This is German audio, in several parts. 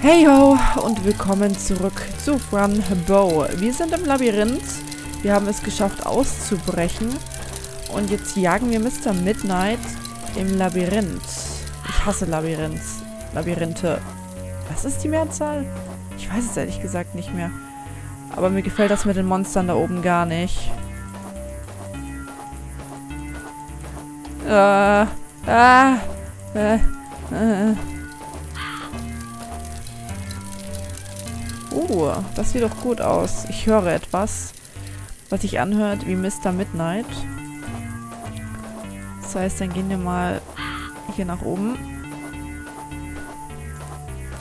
Hey ho und willkommen zurück zu Run Bow. Wir sind im Labyrinth. Wir haben es geschafft auszubrechen. Und jetzt jagen wir Mr. Midnight im Labyrinth. Ich hasse Labyrinths. Labyrinthe. Was ist die Mehrzahl? Ich weiß es ehrlich gesagt nicht mehr. Aber mir gefällt das mit den Monstern da oben gar nicht. Äh, ah, äh, äh. Uh, das sieht doch gut aus. Ich höre etwas, was sich anhört wie Mr. Midnight. Das heißt, dann gehen wir mal hier nach oben.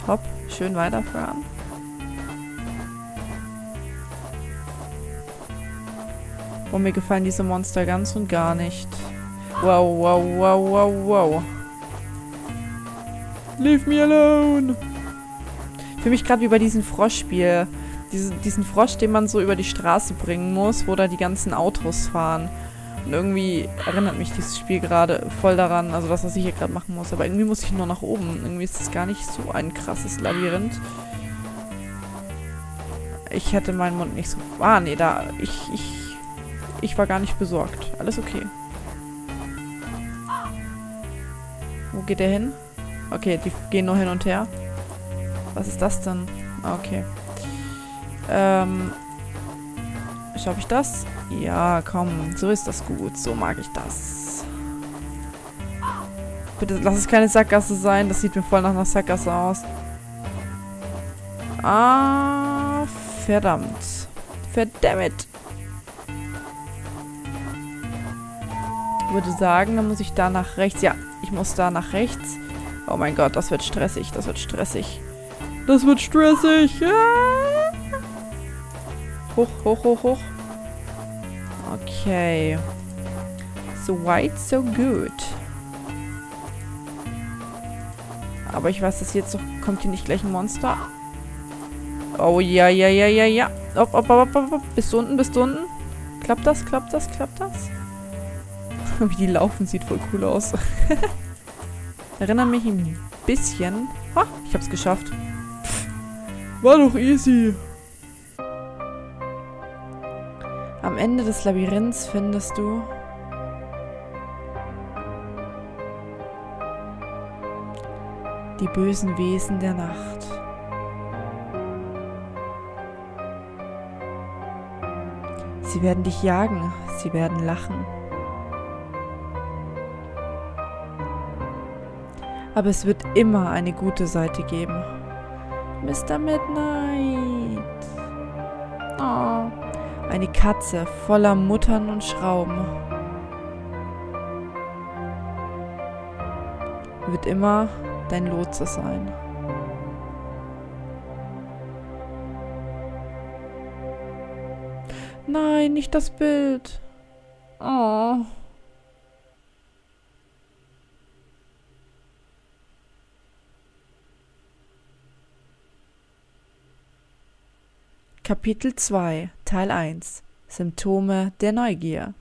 Hopp, schön weiterfahren. Oh, mir gefallen diese Monster ganz und gar nicht. Wow, wow, wow, wow, wow. Leave me alone! Für mich gerade wie bei diesem Froschspiel. Diese, diesen Frosch, den man so über die Straße bringen muss, wo da die ganzen Autos fahren. Und irgendwie erinnert mich dieses Spiel gerade voll daran, also das, was ich hier gerade machen muss. Aber irgendwie muss ich nur nach oben. Irgendwie ist das gar nicht so ein krasses Labyrinth. Ich hätte meinen Mund nicht so... Ah, nee, da... Ich, ich... Ich war gar nicht besorgt. Alles okay. Wo geht der hin? Okay, die gehen nur hin und her. Was ist das denn? Ah, okay. Ähm... Schaffe ich das? Ja, komm. So ist das gut. So mag ich das. Bitte lass es keine Sackgasse sein. Das sieht mir voll nach einer Sackgasse aus. Ah, verdammt. Verdammt. Ich würde sagen, dann muss ich da nach rechts. Ja, ich muss da nach rechts. Oh mein Gott, das wird stressig. Das wird stressig. Das wird stressig. Ah. Hoch, hoch, hoch, hoch. Okay. So weit, so good. Aber ich weiß, dass jetzt doch... Kommt hier nicht gleich ein Monster? Oh, ja, ja, ja, ja, ja. Hopp, hopp, hopp, hopp, hopp. Bis unten, bis unten. Klappt das, klappt das, klappt das? Wie die laufen, sieht voll cool aus. Erinnert mich ein bisschen... Ha, ich hab's geschafft. War doch easy. Am Ende des Labyrinths findest du die bösen Wesen der Nacht. Sie werden dich jagen, sie werden lachen. Aber es wird immer eine gute Seite geben. Mr. Midnight. Oh. Eine Katze voller Muttern und Schrauben. Wird immer dein Lotse sein. Nein, nicht das Bild. Oh. Kapitel 2, Teil 1 Symptome der Neugier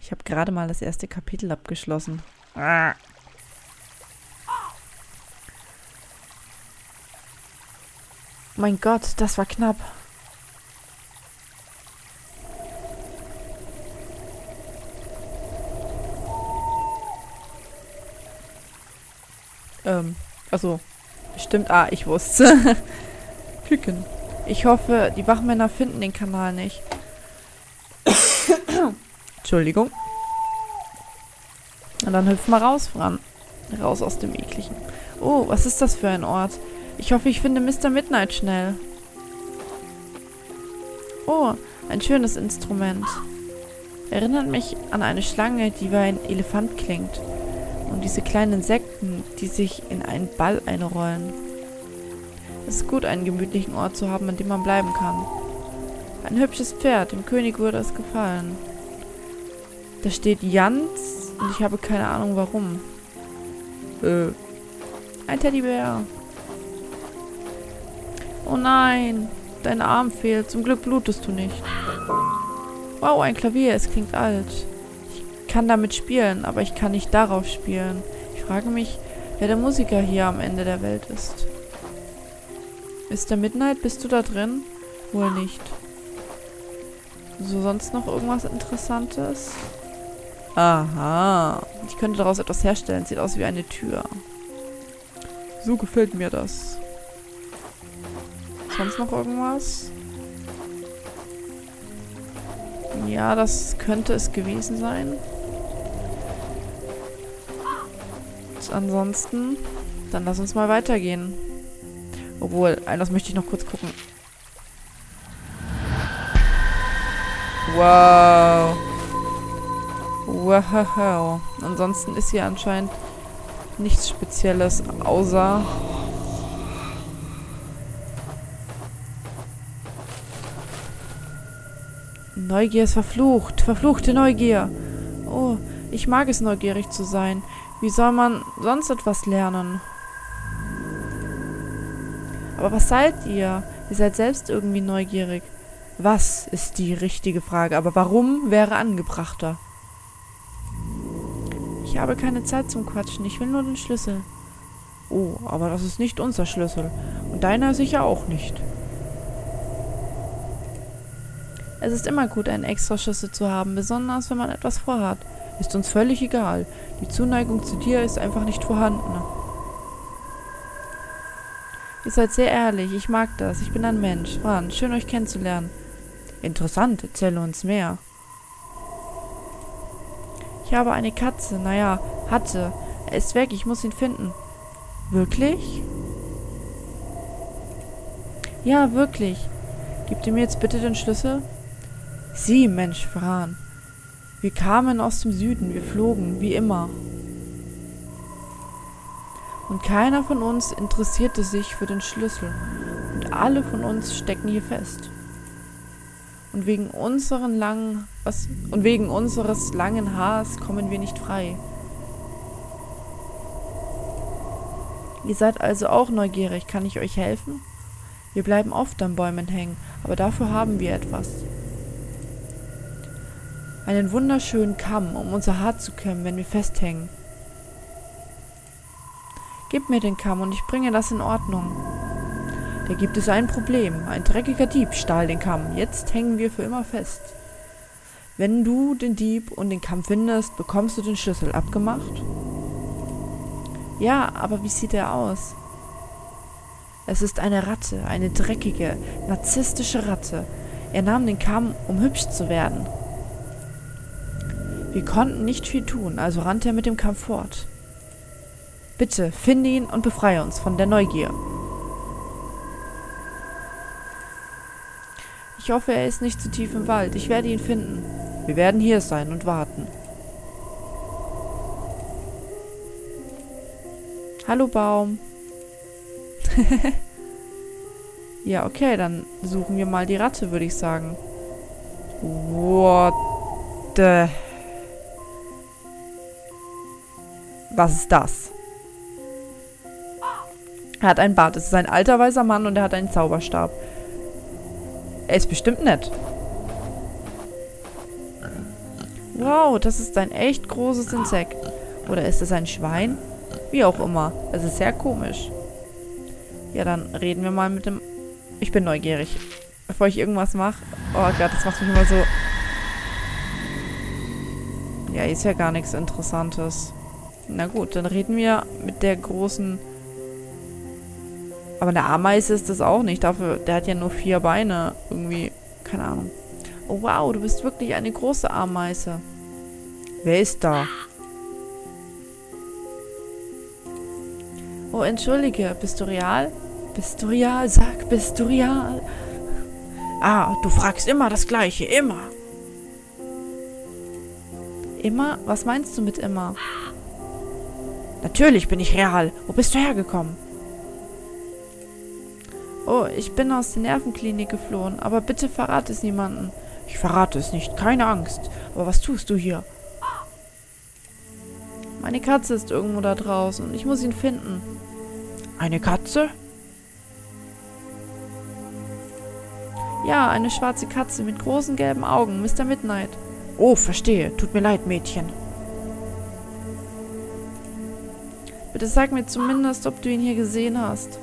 Ich habe gerade mal das erste Kapitel abgeschlossen. Mein Gott, das war knapp. Ähm, also, stimmt. Ah, ich wusste. Küken. Ich hoffe, die Wachmänner finden den Kanal nicht. Entschuldigung. Und dann hüpf mal raus, Fran. Raus aus dem ekligen. Oh, was ist das für ein Ort? Ich hoffe, ich finde Mr. Midnight schnell. Oh, ein schönes Instrument. Erinnert mich an eine Schlange, die wie ein Elefant klingt. Und diese kleinen Insekten, die sich in einen Ball einrollen. Es ist gut, einen gemütlichen Ort zu haben, an dem man bleiben kann. Ein hübsches Pferd, dem König würde es gefallen. Da steht Jans und ich habe keine Ahnung warum. Äh. Ein Teddybär. Oh nein, dein Arm fehlt. Zum Glück blutest du nicht. Wow, ein Klavier, es klingt alt. Ich kann damit spielen, aber ich kann nicht darauf spielen. Ich frage mich, wer der Musiker hier am Ende der Welt ist. Der Midnight? Bist du da drin? Wohl nicht. So, sonst noch irgendwas Interessantes? Aha. Ich könnte daraus etwas herstellen. Sieht aus wie eine Tür. So gefällt mir das. Sonst noch irgendwas? Ja, das könnte es gewesen sein. Und ansonsten, dann lass uns mal weitergehen. Obwohl, eines möchte ich noch kurz gucken. Wow. Wow. Ansonsten ist hier anscheinend nichts Spezielles, außer... Neugier ist verflucht. Verfluchte Neugier. Oh, ich mag es, neugierig zu sein. Wie soll man sonst etwas lernen? Aber was seid ihr? Ihr seid selbst irgendwie neugierig. Was ist die richtige Frage, aber warum wäre angebrachter? Ich habe keine Zeit zum Quatschen, ich will nur den Schlüssel. Oh, aber das ist nicht unser Schlüssel. Und deiner sicher auch nicht. Es ist immer gut, einen extra Schlüssel zu haben, besonders wenn man etwas vorhat. Ist uns völlig egal. Die Zuneigung zu dir ist einfach nicht vorhanden. Ihr seid sehr ehrlich, ich mag das. Ich bin ein Mensch. Fran, schön euch kennenzulernen. Interessant, erzähle uns mehr. Ich habe eine Katze. Naja, hatte. Er ist weg, ich muss ihn finden. Wirklich? Ja, wirklich. Gib ihr mir jetzt bitte den Schlüssel? Sie, Mensch, Fran. Wir kamen aus dem Süden, wir flogen, wie immer. Und keiner von uns interessierte sich für den Schlüssel. Und alle von uns stecken hier fest. Und wegen unseren langen, was, und wegen unseres langen Haars kommen wir nicht frei. Ihr seid also auch neugierig. Kann ich euch helfen? Wir bleiben oft an Bäumen hängen, aber dafür haben wir etwas. Einen wunderschönen Kamm, um unser Haar zu kämmen, wenn wir festhängen. Gib mir den Kamm und ich bringe das in Ordnung. Da gibt es ein Problem. Ein dreckiger Dieb stahl den Kamm. Jetzt hängen wir für immer fest. Wenn du den Dieb und den Kamm findest, bekommst du den Schlüssel abgemacht? Ja, aber wie sieht er aus? Es ist eine Ratte, eine dreckige, narzisstische Ratte. Er nahm den Kamm, um hübsch zu werden. Wir konnten nicht viel tun, also rannte er mit dem Kamm fort. Bitte, finde ihn und befreie uns von der Neugier. Ich hoffe, er ist nicht zu tief im Wald. Ich werde ihn finden. Wir werden hier sein und warten. Hallo Baum. ja, okay, dann suchen wir mal die Ratte, würde ich sagen. What the... Was ist das? Er hat einen Bart. Es ist ein alter weißer Mann und er hat einen Zauberstab. Er ist bestimmt nett. Wow, das ist ein echt großes Insekt. Oder ist es ein Schwein? Wie auch immer. Es ist sehr komisch. Ja, dann reden wir mal mit dem... Ich bin neugierig. Bevor ich irgendwas mache... Oh Gott, das macht mich immer so... Ja, ist ja gar nichts Interessantes. Na gut, dann reden wir mit der großen... Aber eine Ameise ist das auch nicht. Dafür, der hat ja nur vier Beine. Irgendwie, keine Ahnung. Oh wow, du bist wirklich eine große Ameise. Wer ist da? Oh, entschuldige, bist du real? Bist du real? Sag, bist du real? Ah, du fragst immer das Gleiche, immer. Immer? Was meinst du mit immer? Natürlich bin ich real. Wo bist du hergekommen? Oh, ich bin aus der Nervenklinik geflohen, aber bitte verrate es niemandem. Ich verrate es nicht, keine Angst. Aber was tust du hier? Meine Katze ist irgendwo da draußen und ich muss ihn finden. Eine Katze? Ja, eine schwarze Katze mit großen gelben Augen, Mr. Midnight. Oh, verstehe. Tut mir leid, Mädchen. Bitte sag mir zumindest, ob du ihn hier gesehen hast.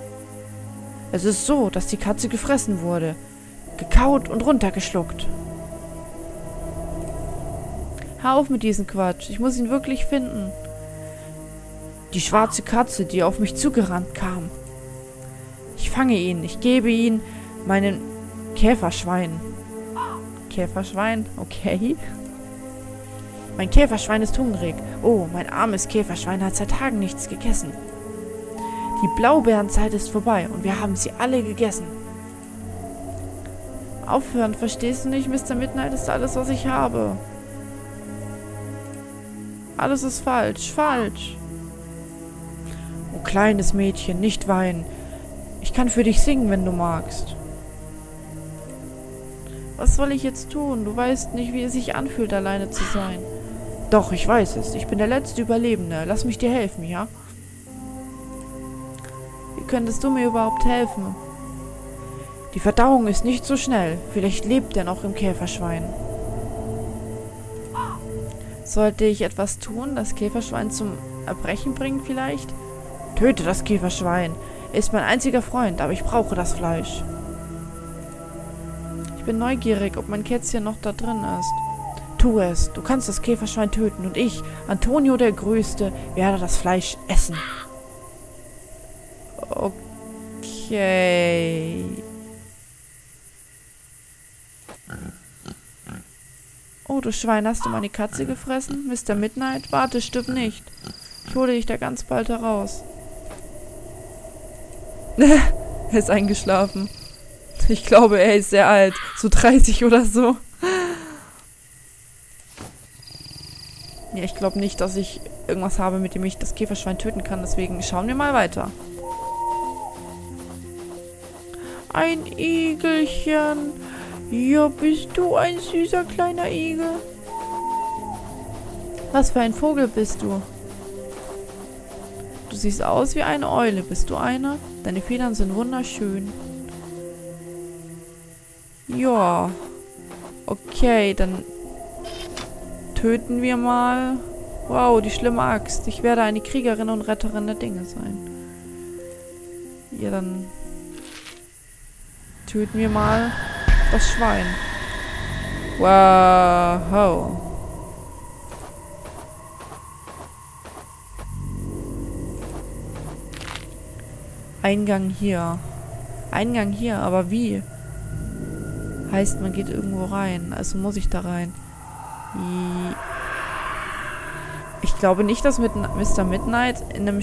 Es ist so, dass die Katze gefressen wurde. Gekaut und runtergeschluckt. Hör auf mit diesem Quatsch. Ich muss ihn wirklich finden. Die schwarze Katze, die auf mich zugerannt kam. Ich fange ihn. Ich gebe ihn meinen Käferschwein. Käferschwein? Okay. Mein Käferschwein ist hungrig. Oh, mein armes Käferschwein hat seit Tagen nichts gegessen. Die Blaubeerenzeit ist vorbei und wir haben sie alle gegessen. Aufhören, verstehst du nicht? Mr. Midnight ist alles, was ich habe. Alles ist falsch, falsch. Oh, kleines Mädchen, nicht weinen. Ich kann für dich singen, wenn du magst. Was soll ich jetzt tun? Du weißt nicht, wie es sich anfühlt, alleine zu sein. Doch, ich weiß es. Ich bin der letzte Überlebende. Lass mich dir helfen, ja? Könntest du mir überhaupt helfen? Die Verdauung ist nicht so schnell. Vielleicht lebt er noch im Käferschwein. Sollte ich etwas tun, das Käferschwein zum Erbrechen bringen vielleicht? Töte das Käferschwein. Er ist mein einziger Freund, aber ich brauche das Fleisch. Ich bin neugierig, ob mein Kätzchen noch da drin ist. Tu es. Du kannst das Käferschwein töten und ich, Antonio der Größte, werde das Fleisch essen. Okay. Oh, du Schwein, hast du meine Katze gefressen? Mr. Midnight? Warte, stirb nicht. Ich hole dich da ganz bald heraus. er ist eingeschlafen. Ich glaube, er ist sehr alt. So 30 oder so. Ja, ich glaube nicht, dass ich irgendwas habe, mit dem ich das Käferschwein töten kann. Deswegen schauen wir mal weiter. Ein Igelchen. Ja, bist du ein süßer kleiner Igel? Was für ein Vogel bist du? Du siehst aus wie eine Eule. Bist du eine? Deine Federn sind wunderschön. Ja. Okay, dann töten wir mal. Wow, die schlimme Axt. Ich werde eine Kriegerin und Retterin der Dinge sein. Ja, dann töten wir mal das Schwein. Wow. Eingang hier. Eingang hier, aber wie? Heißt, man geht irgendwo rein. Also muss ich da rein. Ich glaube nicht, dass mit Mr. Midnight in einem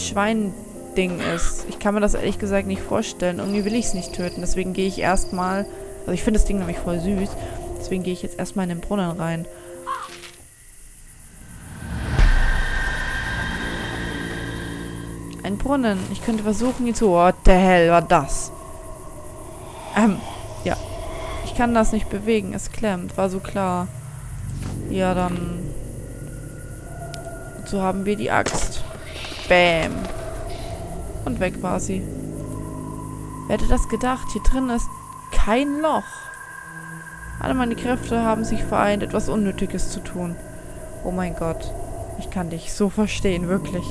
Schwein-Ding ist. Ich kann mir das ehrlich gesagt nicht vorstellen. Irgendwie will ich es nicht töten. Deswegen gehe ich erstmal also ich finde das Ding nämlich voll süß. Deswegen gehe ich jetzt erstmal in den Brunnen rein. Ein Brunnen. Ich könnte versuchen, ihn zu... What the hell war das? Ähm, ja. Ich kann das nicht bewegen. Es klemmt. War so klar. Ja, dann... So haben wir die Axt. Bäm. Und weg war sie. Wer hätte das gedacht? Hier drin ist kein Loch. Alle meine Kräfte haben sich vereint, etwas Unnötiges zu tun. Oh mein Gott. Ich kann dich so verstehen, wirklich.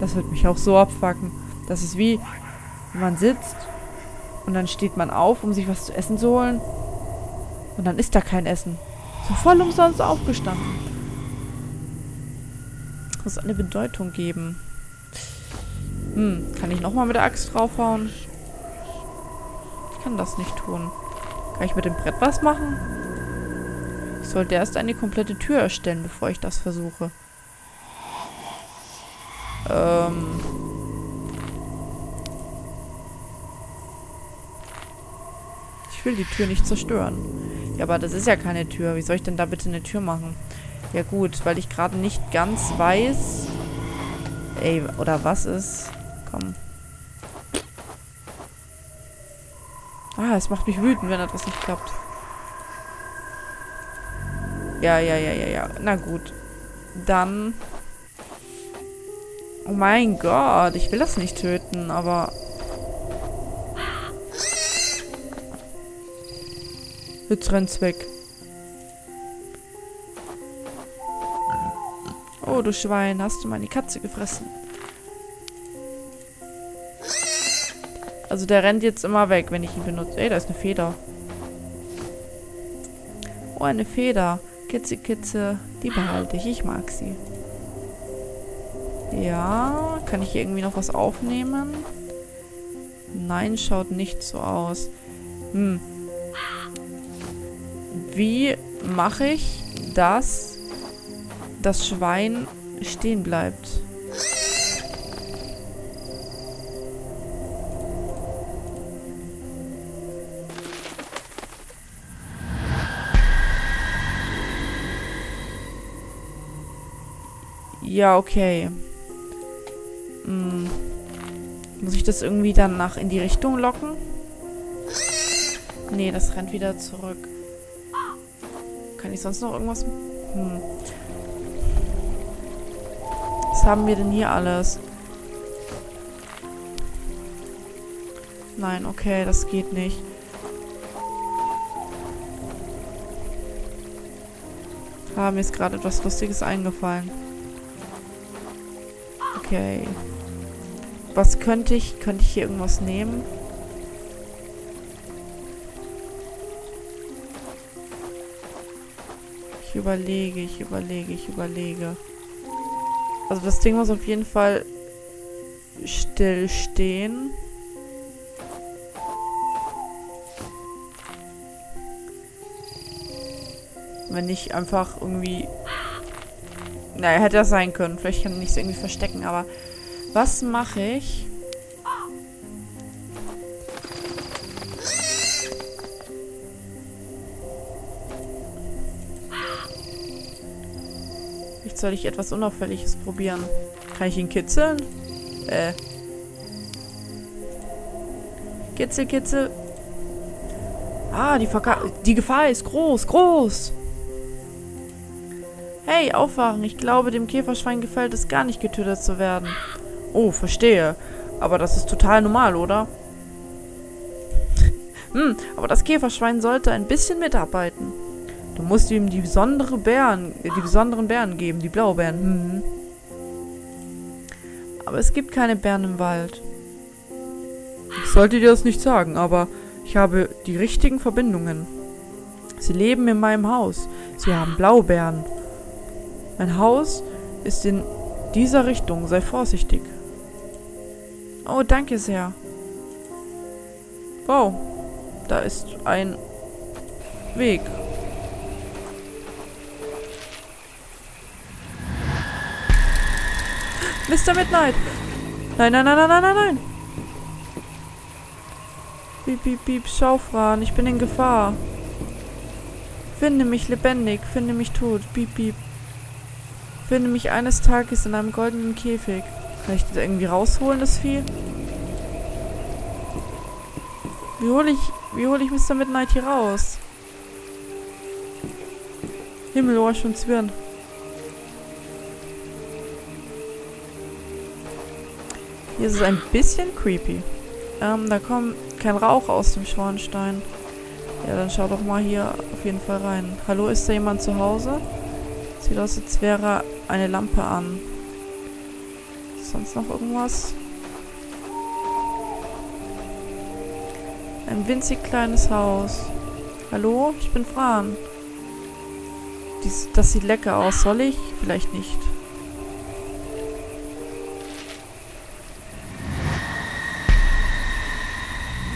Das wird mich auch so abfacken. Das ist wie, wenn man sitzt und dann steht man auf, um sich was zu essen zu holen. Und dann ist da kein Essen. So voll umsonst aufgestanden. Muss eine Bedeutung geben. Hm, kann ich nochmal mit der Axt draufhauen? Ich kann das nicht tun. Kann ich mit dem Brett was machen? Ich sollte erst eine komplette Tür erstellen, bevor ich das versuche. Ähm... Ich will die Tür nicht zerstören. Ja, aber das ist ja keine Tür. Wie soll ich denn da bitte eine Tür machen? Ja gut, weil ich gerade nicht ganz weiß... Ey, oder was ist... Komm. Ah, es macht mich wütend, wenn etwas nicht klappt. Ja, ja, ja, ja, ja. Na gut. Dann... Oh mein Gott, ich will das nicht töten, aber... Jetzt rennt's weg. Oh, du Schwein, hast du meine Katze gefressen? Also der rennt jetzt immer weg, wenn ich ihn benutze. Ey, da ist eine Feder. Oh, eine Feder. Kitze, Kitze. Die behalte ich. Ich mag sie. Ja, kann ich hier irgendwie noch was aufnehmen? Nein, schaut nicht so aus. Hm. Wie mache ich, dass das Schwein stehen bleibt? Ja, okay. Hm. Muss ich das irgendwie dann nach in die Richtung locken? Nee, das rennt wieder zurück. Kann ich sonst noch irgendwas... Hm. Was haben wir denn hier alles? Nein, okay, das geht nicht. Ah, mir ist gerade etwas Lustiges eingefallen. Okay. Was könnte ich... Könnte ich hier irgendwas nehmen? Ich überlege, ich überlege, ich überlege. Also das Ding muss auf jeden Fall still stehen. Wenn nicht einfach irgendwie... Naja, hätte das sein können. Vielleicht kann ich es irgendwie verstecken, aber... Was mache ich? Vielleicht soll ich etwas Unauffälliges probieren. Kann ich ihn kitzeln? Äh. Kitzel, kitzel. Ah, die, Verka die Gefahr ist groß, groß. Hey, aufwachen. Ich glaube, dem Käferschwein gefällt es gar nicht, getötet zu werden. Oh, verstehe. Aber das ist total normal, oder? hm, aber das Käferschwein sollte ein bisschen mitarbeiten. Du musst ihm die besondere Bären, die besonderen Bären geben, die Blaubeeren. Hm. Aber es gibt keine Bären im Wald. Ich sollte dir das nicht sagen, aber ich habe die richtigen Verbindungen. Sie leben in meinem Haus. Sie haben Blaubeeren. Mein Haus ist in dieser Richtung. Sei vorsichtig. Oh, danke sehr. Wow. Da ist ein Weg. Mr. Midnight! Nein, nein, nein, nein, nein, nein, nein! Piep, piep, piep, Schaufran, ich bin in Gefahr. Finde mich lebendig, finde mich tot, piep, piep. Finde mich eines Tages in einem goldenen Käfig. Kann ich das irgendwie rausholen, das Vieh? Wie hole ich, wie hole ich Mr. Midnight hier raus? Himmel, Orsch und Zwirn. Hier ist es ein bisschen creepy. Ähm, da kommt kein Rauch aus dem Schornstein. Ja, dann schau doch mal hier auf jeden Fall rein. Hallo, ist da jemand zu Hause? Sieht aus, als wäre eine Lampe an. Sonst noch irgendwas? Ein winzig kleines Haus. Hallo? Ich bin Fran. Dies, das sieht lecker aus. Soll ich? Vielleicht nicht.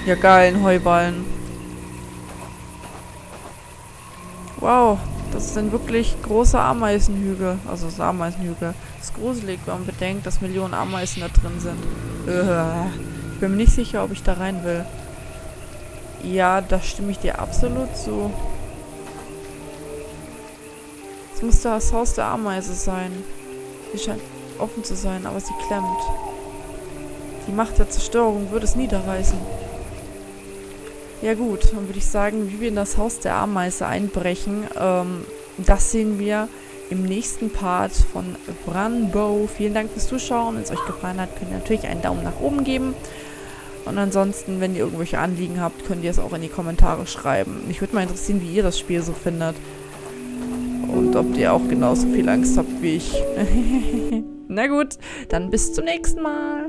Ja, geil, ein Heuballen. Wow, das sind wirklich große Ameisenhügel. Also so Ameisenhügel. Das ist gruselig, wenn man bedenkt, dass Millionen Ameisen da drin sind. Ich bin mir nicht sicher, ob ich da rein will. Ja, da stimme ich dir absolut zu. Es muss das Haus der Ameise sein. Sie scheint offen zu sein, aber sie klemmt. Die Macht der Zerstörung würde es niederreißen. Ja gut, dann würde ich sagen, wie wir in das Haus der Ameise einbrechen, ähm, das sehen wir im nächsten Part von Branbo. Vielen Dank fürs Zuschauen. Wenn es euch gefallen hat, könnt ihr natürlich einen Daumen nach oben geben. Und ansonsten, wenn ihr irgendwelche Anliegen habt, könnt ihr es auch in die Kommentare schreiben. Mich würde mal interessieren, wie ihr das Spiel so findet. Und ob ihr auch genauso viel Angst habt wie ich. Na gut, dann bis zum nächsten Mal.